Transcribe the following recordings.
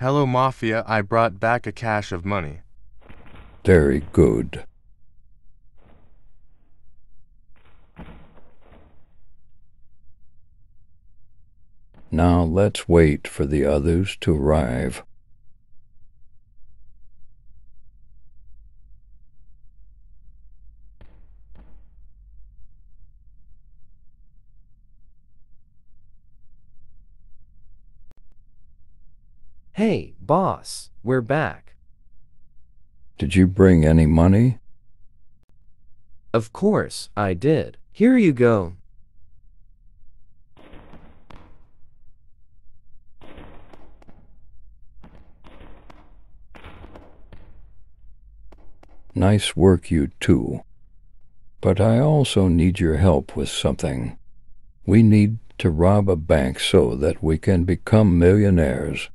Hello, Mafia. I brought back a cache of money. Very good. Now let's wait for the others to arrive. Hey, boss, we're back. Did you bring any money? Of course, I did. Here you go. Nice work, you two. But I also need your help with something. We need to rob a bank so that we can become millionaires.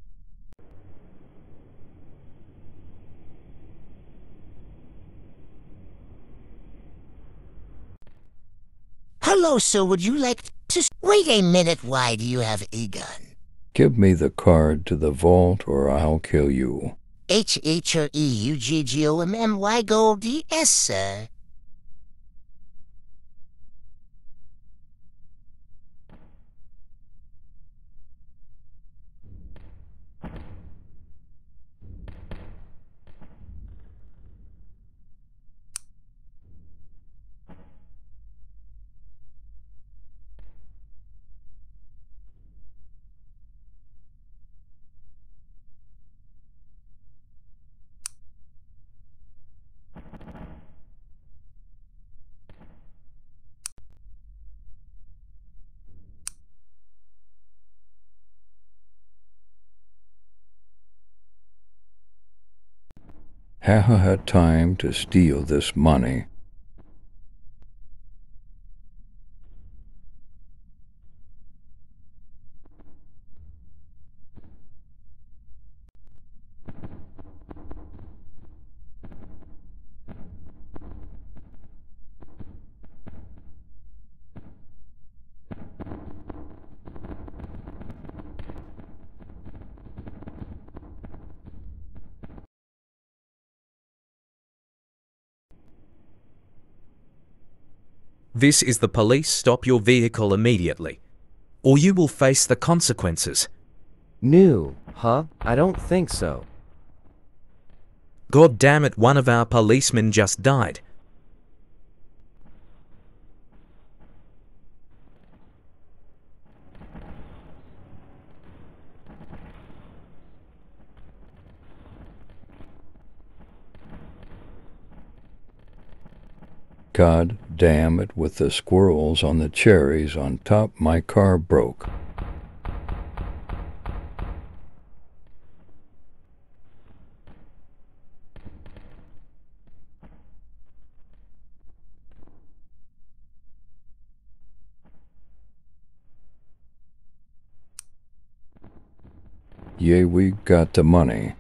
Hello, sir. Would you like to... Wait a minute. Why do you have a gun? Give me the card to the vault or I'll kill you. H-H-R-E-U-G-G-O-M-M-Y Goldie S, sir. Haha had time to steal this money. This is the police. Stop your vehicle immediately, or you will face the consequences. New, huh? I don't think so. God damn it, one of our policemen just died. God damn it with the squirrels on the cherries on top my car broke. Yea, we got the money.